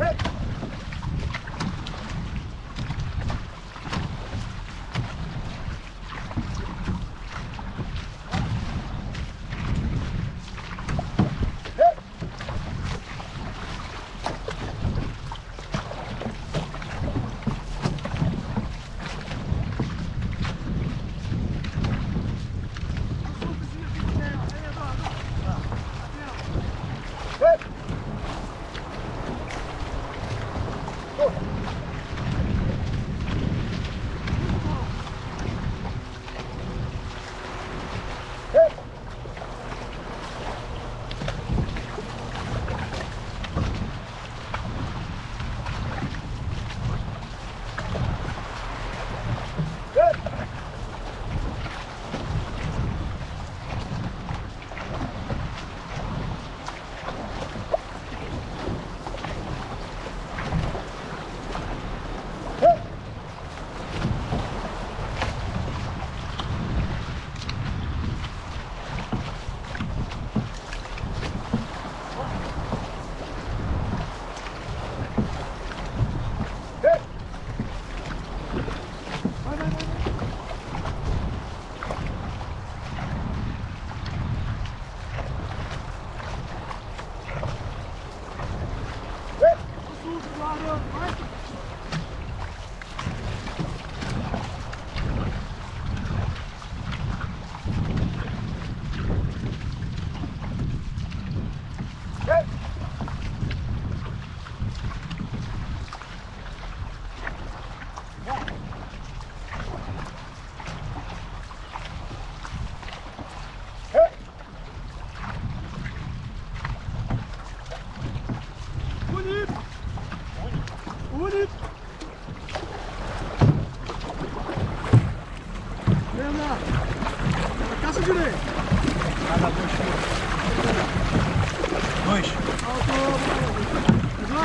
Hey! Yeah.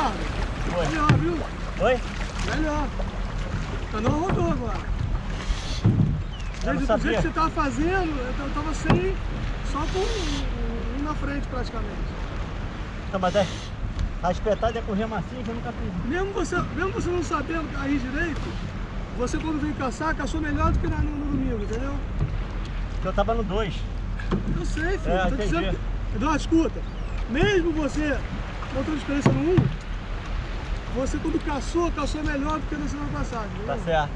Oi. Melhor, viu? Oi? Melhor. Canoa rodou agora. Não Desde do jeito que você tava fazendo, eu tava sem, só com um, um na frente praticamente. Tá, mas é, a espetada é correr macio que eu nunca fiz. Mesmo você, mesmo você não sabendo cair direito, você quando veio caçar, caçou melhor do que na- no, no domingo, entendeu? Eu tava no dois. Eu sei, filho. É, tô entendi. dizendo que... Eduardo, escuta. Mesmo você não tendo experiência no 1, você quando caçou, caçou melhor do que na semana passada? Tá certo.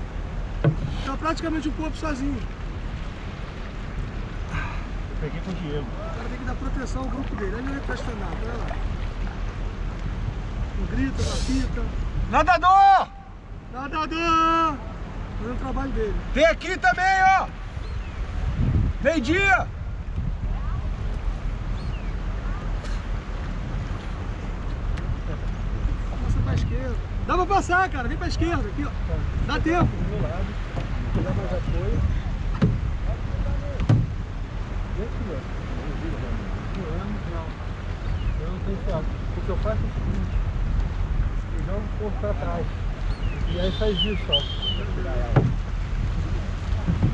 Tá praticamente o corpo sozinho. Eu peguei com o Diego. O cara tem que dar proteção ao grupo dele. Olha ele tá stand-up, olha lá. Não grita, não apita. Nadador! Nadador! Fazendo o trabalho dele. Tem aqui também, ó! Meio-dia! Passa pra esquerda. Dá pra passar, cara. Vem pra esquerda. Aqui, ó. Dá tempo. Do lado. Dar mais apoio. Eu não tenho foto. O que eu faço é o seguinte. Eu jogo o corpo pra trás. E aí faz isso, ó.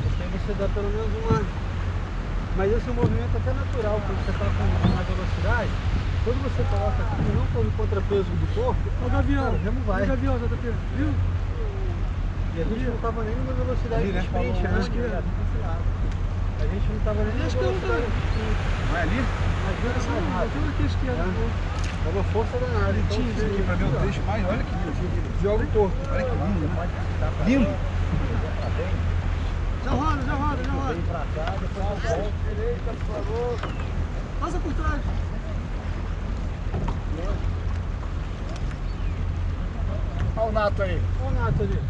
Porque aí você dá pelo menos uma... Mas esse é um movimento até natural, quando você está com mais velocidade. Quando você coloca aqui, não no contrapeso do corpo, Ó o Gavião. Cara, o remo vai. O Gavião, JP. Viu? E a gente não estava nem numa velocidade Ali, de né? sprint, né? Acho que é. A gente não estava nem E numa acho que eu não velocidade. Não é ali? Mas mais não, rápido. tem aqui à esquerda. É uma força danada. Então, Esse aqui mim é o trecho mais. Olha que lindo. joga o corpo. Olha que lindo, né? Lindo. Já roda, já roda, já roda. Vem pra cá, depois eu volto. Direita, por favor. Passa por trás. Olha o Nato aí. Olha o Nato ali.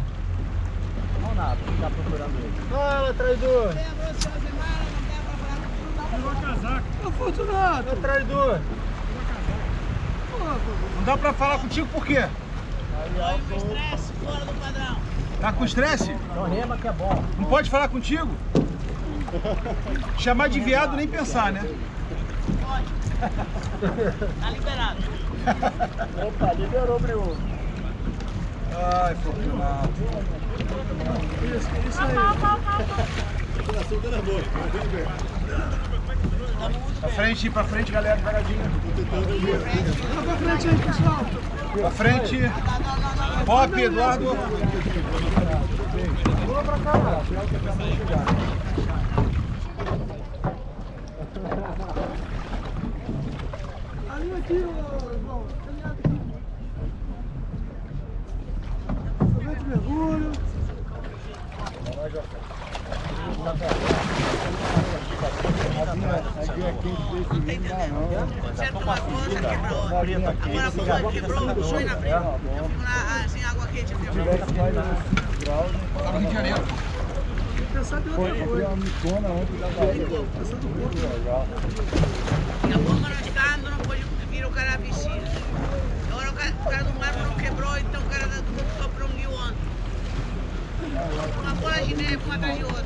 Olha o Nato, que tá procurando ele. Fala, traidor. Ô, Fortunato. Ô, traidor. Não dá pra falar contigo por quê? Aí, o Estresse fora do padrão. Tá com estresse? Então rema que é bom. Não pode falar contigo? Chamar de viado nem pensar, né? Tá liberado. Opa, liberou, Breu. Ai, Fortunato. Isso, isso aí. Pra frente, pra frente, galera. Vai pra frente aí, pessoal. Pra frente. Pop, Eduardo. Pula pra cá, ó. Ali aqui, ô, irmão. Caminhada aqui. Aproveita o mergulho. Certo uma coisa, quebrou. Agora foi, quebrou, puxou aí na frente. Eu fico na, assim, água quente. Tá no Rio de Janeiro. Pensar de outra coisa. Pensar do corpo cara. É Agora o cara, o cara do mar não quebrou, então o cara do corpo um mil ontem. Uma bola de neve, uma atrás de outra.